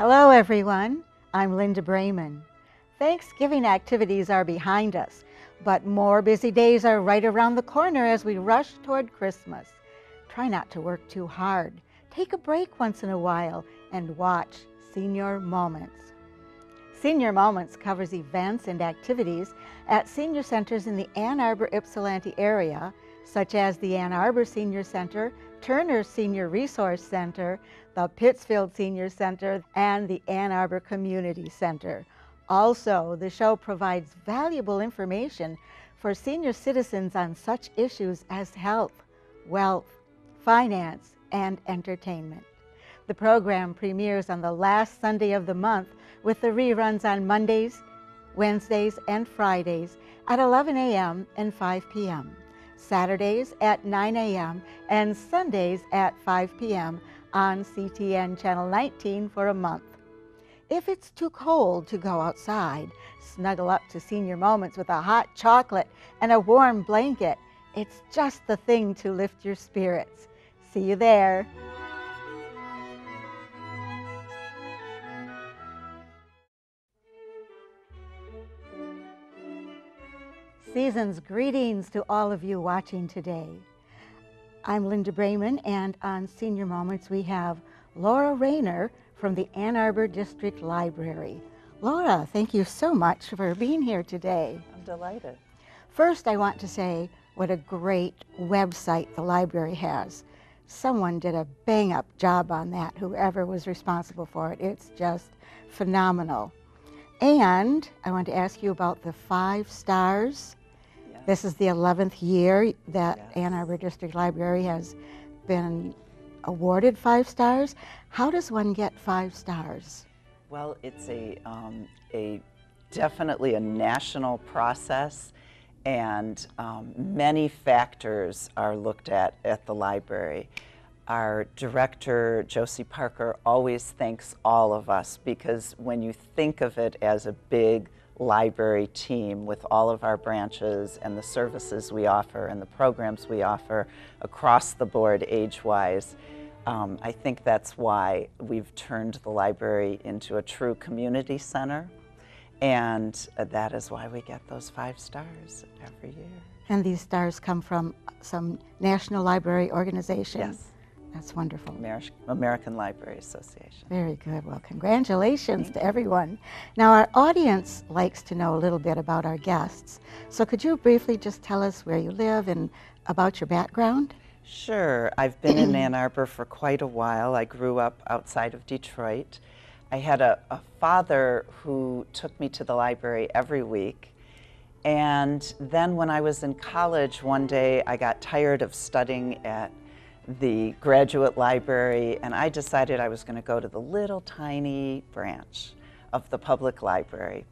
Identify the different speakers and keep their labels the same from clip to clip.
Speaker 1: Hello, everyone. I'm Linda Brayman. Thanksgiving activities are behind us, but more busy days are right around the corner as we rush toward Christmas. Try not to work too hard. Take a break once in a while and watch Senior Moments. Senior Moments covers events and activities at senior centers in the Ann Arbor Ypsilanti area, such as the Ann Arbor Senior Center, Turner Senior Resource Center, the Pittsfield Senior Center, and the Ann Arbor Community Center. Also, the show provides valuable information for senior citizens on such issues as health, wealth, finance, and entertainment. The program premieres on the last Sunday of the month with the reruns on Mondays, Wednesdays, and Fridays at 11 a.m. and 5 p.m., Saturdays at 9 a.m., and Sundays at 5 p.m. on CTN Channel 19 for a month. If it's too cold to go outside, snuggle up to Senior Moments with a hot chocolate and a warm blanket. It's just the thing to lift your spirits. See you there. Season's greetings to all of you watching today. I'm Linda Brayman, and on Senior Moments we have Laura Raynor from the Ann Arbor District Library. Laura, thank you so much for being here today.
Speaker 2: I'm delighted.
Speaker 1: First, I want to say what a great website the library has. Someone did a bang up job on that, whoever was responsible for it. It's just phenomenal. And I want to ask you about the five stars this is the 11th year that yes. Ann Arbor District Library has been awarded five stars. How does one get five stars?
Speaker 2: Well, it's a, um, a definitely a national process and um, many factors are looked at at the library. Our director, Josie Parker, always thanks all of us because when you think of it as a big library team with all of our branches and the services we offer and the programs we offer across the board age-wise. Um, I think that's why we've turned the library into a true community center and that is why we get those five stars every year.
Speaker 1: And these stars come from some national library organization?
Speaker 2: Yes.
Speaker 1: That's wonderful.
Speaker 2: American Library Association.
Speaker 1: Very good. Well, congratulations Thank to everyone. Now, our audience likes to know a little bit about our guests. So, could you briefly just tell us where you live and about your background?
Speaker 2: Sure. I've been in Ann Arbor for quite a while. I grew up outside of Detroit. I had a, a father who took me to the library every week. And then when I was in college, one day I got tired of studying at the graduate library, and I decided I was going to go to the little tiny branch of the public library.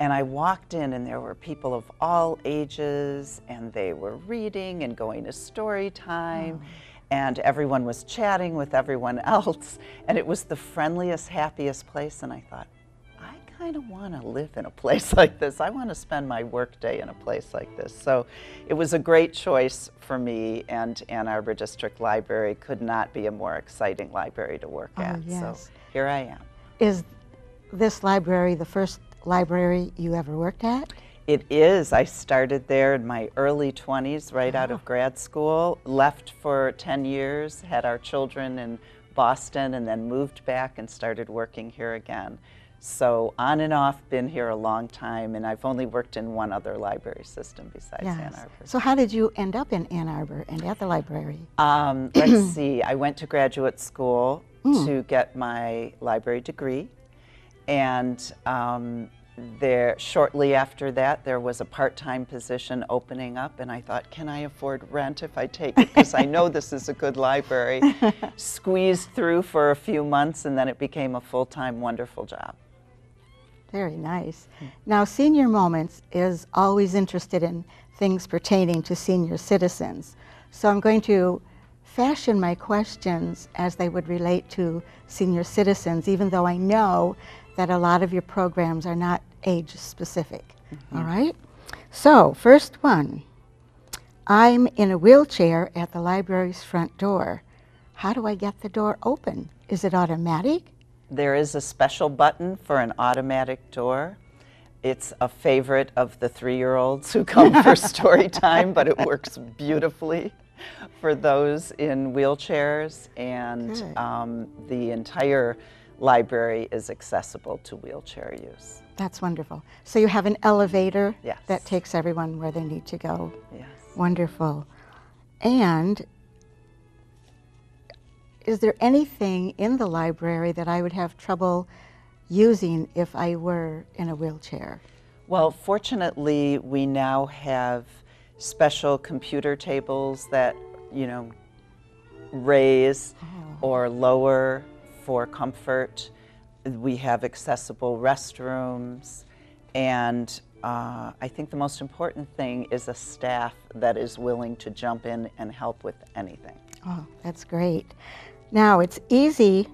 Speaker 2: And I walked in, and there were people of all ages, and they were reading and going to story time. Oh. And everyone was chatting with everyone else. And it was the friendliest, happiest place. And I thought, kind of want to live in a place like this. I want to spend my workday in a place like this. So it was a great choice for me, and Ann Arbor District Library could not be a more exciting library to work
Speaker 1: oh,
Speaker 2: at.
Speaker 1: Yes.
Speaker 2: So here I am.
Speaker 1: Is this library the first library you ever worked at?
Speaker 2: It is. I started there in my early 20s, right oh. out of oh. grad school, left for 10 years, had our children in Boston, and then moved back and started working here again. So on and off, been here a long time, and I've only worked in one other library system besides yes. Ann Arbor.
Speaker 1: So how did you end up in Ann Arbor and at the library?
Speaker 2: Um, let's see, I went to graduate school mm. to get my library degree, and um, there shortly after that there was a part-time position opening up and I thought can I afford rent if I take it because I know this is a good library squeezed through for a few months and then it became a full-time wonderful job
Speaker 1: very nice. Now, Senior Moments is always interested in things pertaining to senior citizens. So I'm going to fashion my questions as they would relate to senior citizens, even though I know that a lot of your programs are not age specific. Mm -hmm. All right? So, first one I'm in a wheelchair at the library's front door. How do I get the door open? Is it automatic?
Speaker 2: There is a special button for an automatic door. It's a favorite of the three-year-olds who come for story time, but it works beautifully for those in wheelchairs, and um, the entire library is accessible to wheelchair use.
Speaker 1: That's wonderful. So you have an elevator
Speaker 2: Yes.
Speaker 1: that takes everyone where they need to go.
Speaker 2: Yes.
Speaker 1: Wonderful. And is there anything in the library that I would have trouble using if I were in a wheelchair?
Speaker 2: Well, fortunately, we now have special computer tables that, you know, raise or lower for comfort. We have accessible restrooms. And uh, I think the most important thing is a staff that is willing to jump in and help with anything.
Speaker 1: Oh, that's great. Now, it's easy,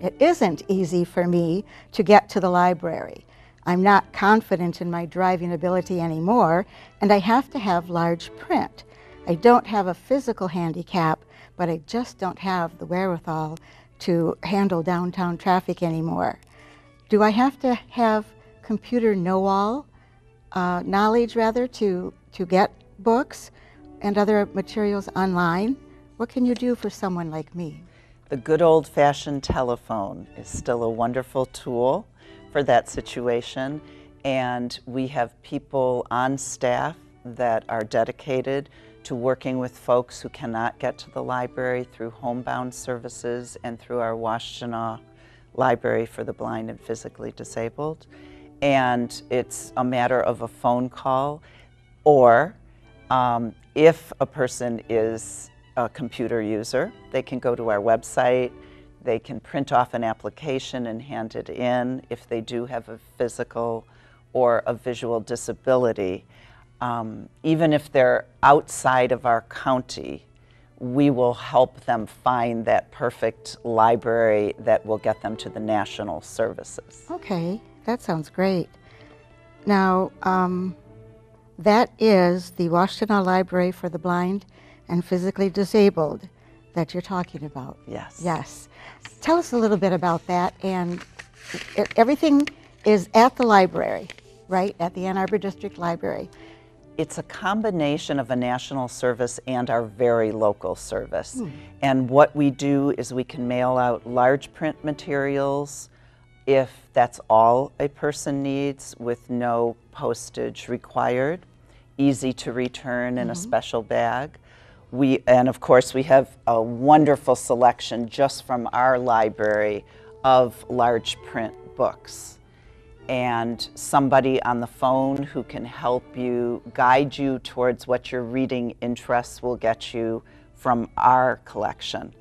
Speaker 1: it isn't easy for me to get to the library. I'm not confident in my driving ability anymore, and I have to have large print. I don't have a physical handicap, but I just don't have the wherewithal to handle downtown traffic anymore. Do I have to have computer know-all uh, knowledge, rather, to, to get books and other materials online? What can you do for someone like me?
Speaker 2: The good old fashioned telephone is still a wonderful tool for that situation. And we have people on staff that are dedicated to working with folks who cannot get to the library through homebound services and through our Washtenaw Library for the Blind and Physically Disabled. And it's a matter of a phone call or um, if a person is a computer user, they can go to our website, they can print off an application and hand it in if they do have a physical or a visual disability. Um, even if they're outside of our county, we will help them find that perfect library that will get them to the national services.
Speaker 1: Okay, that sounds great. Now, um, that is the Washtenaw Library for the Blind and Physically Disabled that you're talking about.
Speaker 2: Yes.
Speaker 1: Yes. Tell us a little bit about that. And everything is at the library, right? At the Ann Arbor District Library.
Speaker 2: It's a combination of a national service and our very local service. Hmm. And what we do is we can mail out large print materials if that's all a person needs with no postage required, easy to return in a mm-hmm. special bag. We, and of course, we have a wonderful selection just from our library of large print books and somebody on the phone who can help you, guide you towards what your reading interests will get you from our collection.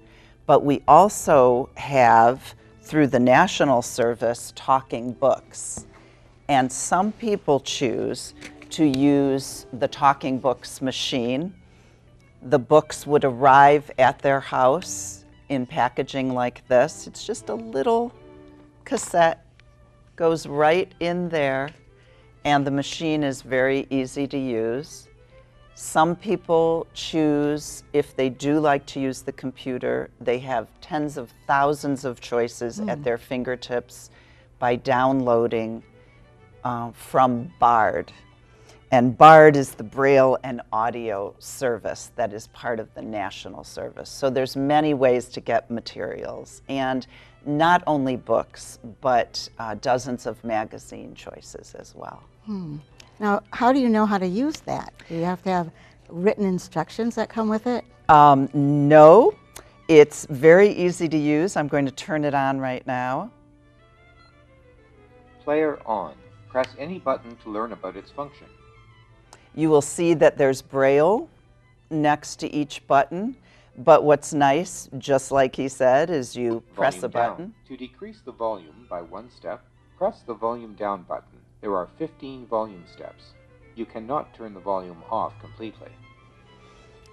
Speaker 2: But we also have, through the National Service, talking books. And some people choose to use the talking books machine. The books would arrive at their house in packaging like this. It's just a little cassette goes right in there, and the machine is very easy to use. Some people choose, if they do like to use the computer, they have tens of thousands of choices at their fingertips by downloading uh, from Bard. And BARD is the Braille and Audio service that is part of the national service. So there's many ways to get materials, and not only books, but uh, dozens of magazine choices as well.
Speaker 1: Now, how do you know how to use that? Do you have to have written instructions that come with it?
Speaker 2: Um, no, it's very easy to use. I'm going to turn it on right now.
Speaker 3: Player on. Press any button to learn about its function.
Speaker 2: You will see that there's Braille next to each button. But what's nice, just like he said, is you press
Speaker 3: Volume
Speaker 2: a
Speaker 3: down.
Speaker 2: button.
Speaker 3: To decrease the volume by one step, press the volume down button. There are 15 volume steps. You cannot turn the volume off completely.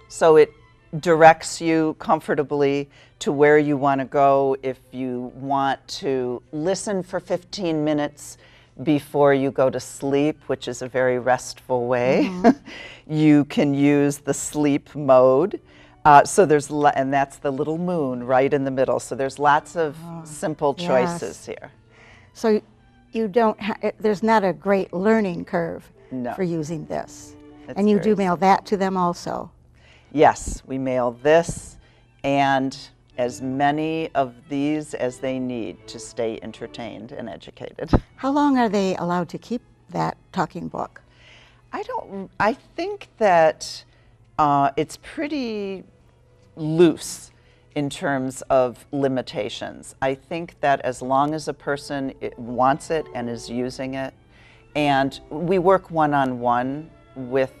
Speaker 2: So it directs you comfortably to where you want to go if you want to listen for 15 minutes before you go to sleep, which is a very restful way. you can use the sleep mode. Uh, so there's, lo- and that's the little moon right in the middle. So there's lots of simple
Speaker 1: yes.
Speaker 2: choices here.
Speaker 1: So you don't, ha- there's not a great learning curve
Speaker 2: No.
Speaker 1: for using this.
Speaker 2: It's
Speaker 1: And you do mail that to them also.
Speaker 2: Yes, we mail this and as many of these as they need to stay entertained and educated.
Speaker 1: How long are they allowed to keep that talking book?
Speaker 2: I don't, I think that uh, it's pretty loose in terms of limitations. I think that as long as a person wants it and is using it, and we work one on one with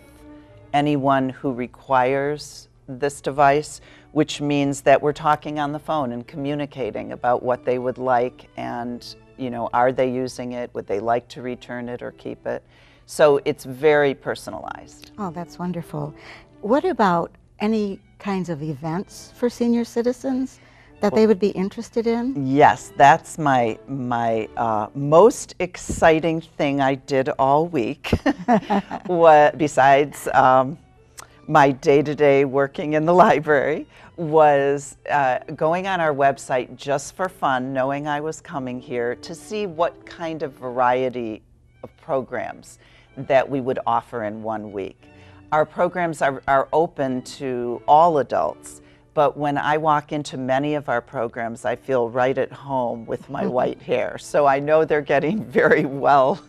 Speaker 2: anyone who requires this device, which means that we're talking on the phone and communicating about what they would like and, you know, are they using it? Would they like to return it or keep it? So it's very personalized.
Speaker 1: Oh, that's wonderful. What about any kinds of events for senior citizens that they would be interested in?
Speaker 2: Yes, that's my my uh, most exciting thing I did all week. what besides um, my day-to-day working in the library was uh, going on our website just for fun, knowing I was coming here to see what kind of variety of programs that we would offer in one week. Our programs are, are open to all adults, but when I walk into many of our programs, I feel right at home with my white hair. So I know they're getting very well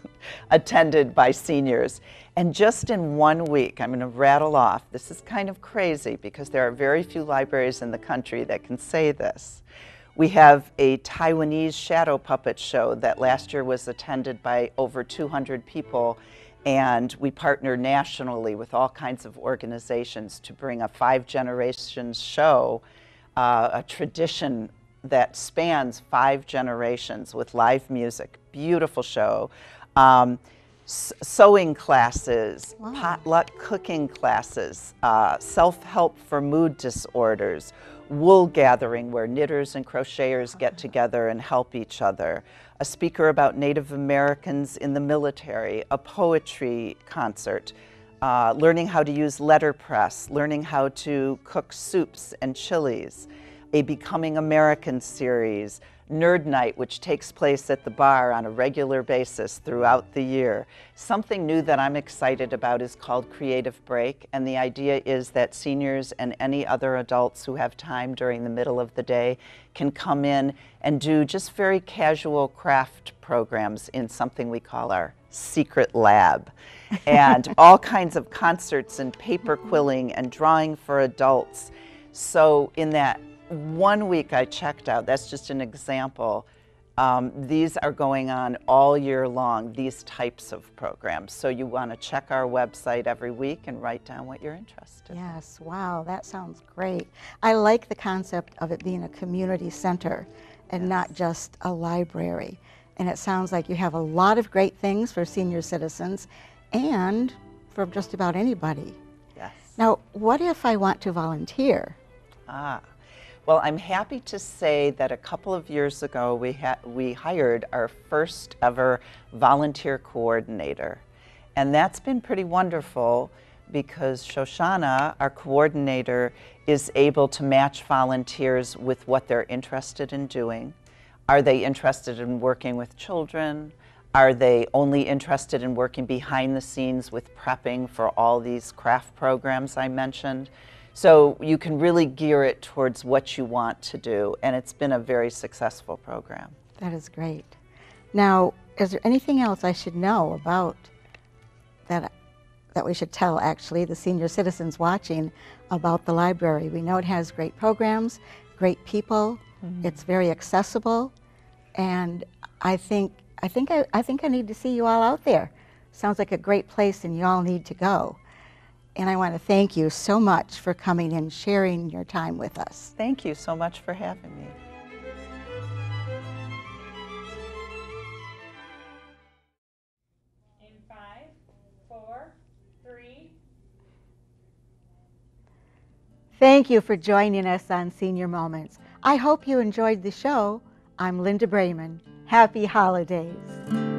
Speaker 2: attended by seniors. And just in one week, I'm going to rattle off. This is kind of crazy because there are very few libraries in the country that can say this. We have a Taiwanese shadow puppet show that last year was attended by over 200 people, and we partner nationally with all kinds of organizations to bring a five generations show, uh, a tradition that spans five generations with live music. Beautiful show. Um, sewing classes, potluck cooking classes, uh, self help for mood disorders, wool gathering where knitters and crocheters get together and help each other, a speaker about Native Americans in the military, a poetry concert. Uh, learning how to use letterpress, learning how to cook soups and chilies, a Becoming American series, Nerd Night, which takes place at the bar on a regular basis throughout the year. Something new that I'm excited about is called Creative Break, and the idea is that seniors and any other adults who have time during the middle of the day can come in and do just very casual craft programs in something we call our secret lab. and all kinds of concerts and paper quilling and drawing for adults. So, in that one week I checked out, that's just an example. Um, these are going on all year long, these types of programs. So, you want to check our website every week and write down what you're interested in.
Speaker 1: Yes, wow, that sounds great. I like the concept of it being a community center and not just a library. And it sounds like you have a lot of great things for senior citizens and for just about anybody.
Speaker 2: Yes.
Speaker 1: Now, what if I want to volunteer?
Speaker 2: Ah, well, I'm happy to say that a couple of years ago we we hired our first ever volunteer coordinator, and that's been pretty wonderful because Shoshana, our coordinator, is able to match volunteers with what they're interested in doing. Are they interested in working with children? Are they only interested in working behind the scenes with prepping for all these craft programs I mentioned? So you can really gear it towards what you want to do, and it's been a very successful program.
Speaker 1: That is great. Now, is there anything else I should know about that that we should tell actually the senior citizens watching about the library? We know it has great programs, great people. Mm-hmm. It's very accessible, and I think I think I, I think I need to see you all out there. Sounds like a great place, and you all need to go. And I want to thank you so much for coming and sharing your time with us.
Speaker 2: Thank you so much for having me.
Speaker 4: In five, four, three,
Speaker 1: Thank you for joining us on Senior Moments. I hope you enjoyed the show. I'm Linda Brayman. Happy holidays.